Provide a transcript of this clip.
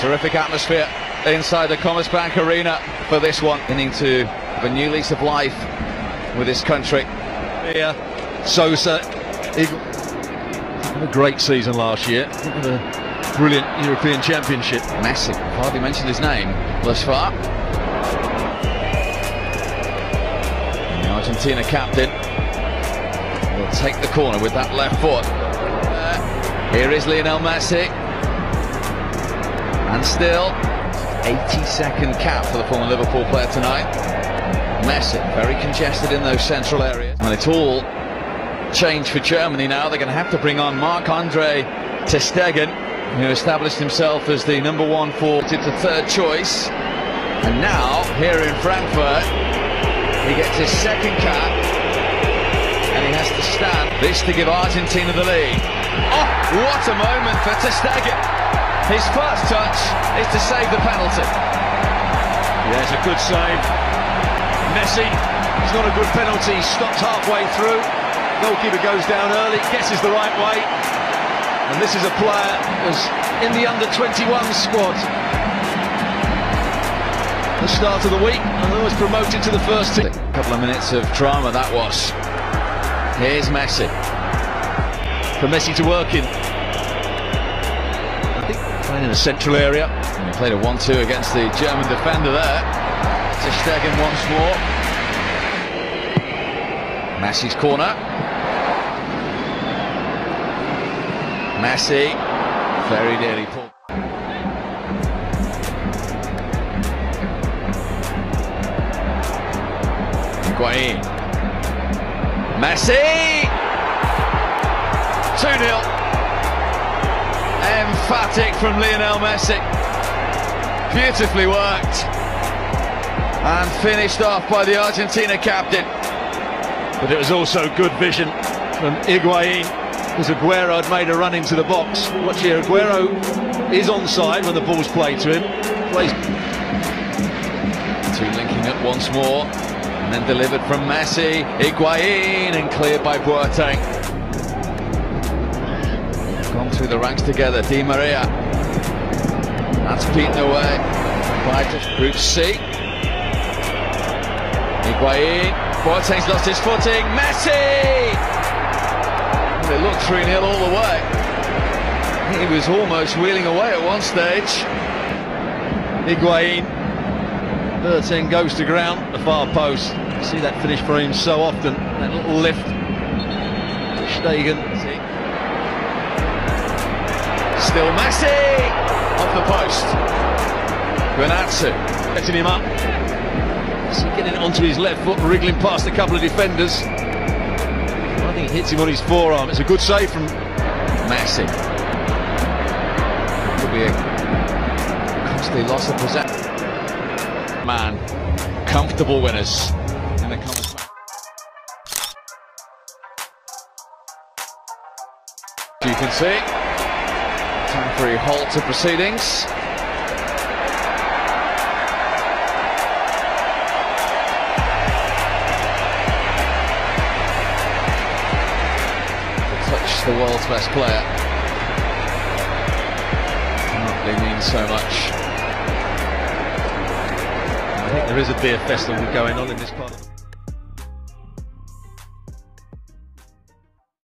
Terrific atmosphere inside the Commerzbank Arena for this one. Beginning to have a new lease of life with this country. Here, Sosa, a great season last year. A brilliant European Championship. Messi, hardly mentioned his name thus far. The Argentina captain will take the corner with that left foot. Uh, here is Lionel Messi. And still, 82nd cap for the former Liverpool player tonight. Messi, very congested in those central areas. And it's all changed for Germany now. They're going to have to bring on Marc-Andre ter Stegen, who established himself as the number one for the third choice. And now, here in Frankfurt, he gets his second cap, and he has to stand. This to give Argentina the lead. Oh, what a moment for ter Stegen. His first touch is to save the penalty. Yeah, it's a good save. Messi, it's not a good penalty, he stops halfway through. Goalkeeper goes down early, guesses the right way. And this is a player who's in the under-21 squad. The start of the week, and was promoted to the first team. A couple of minutes of drama that was. Here's Messi. For Messi to work in. In the central area. And he played a 1-2 against the German defender there. ter Stegen once more. Messi's corner. Messi very nearly pulled. Higuain. Messi! 2-0. Emphatic from Lionel Messi. Beautifully worked. And finished off by the Argentina captain. But it was also good vision from Higuain as Aguero had made a run into the box. Watch here, Aguero is onside when the ball's played to him. Plays. Two linking up once more. And then delivered from Messi. Higuain and cleared by Boateng. Through the ranks together. Di Maria. That's beaten away by Group C. Higuain. Boateng's lost his footing. Messi! It looked 3-0 all the way. He was almost wheeling away at one stage. Higuain. Boateng goes to ground, the far post. See that finish for him so often. That little lift. Stegen. Still Messi! Off the post. Guinazzi. Getting him up. See getting it onto his left foot, wriggling past a couple of defenders. I think he hits him on his forearm. It's a good save from Messi. Could be a costly loss of possession. Man, comfortable winners. You can see, temporary halt to proceedings. touch the world's best player. They mean so much. I think there is a beer festival going on in this part of the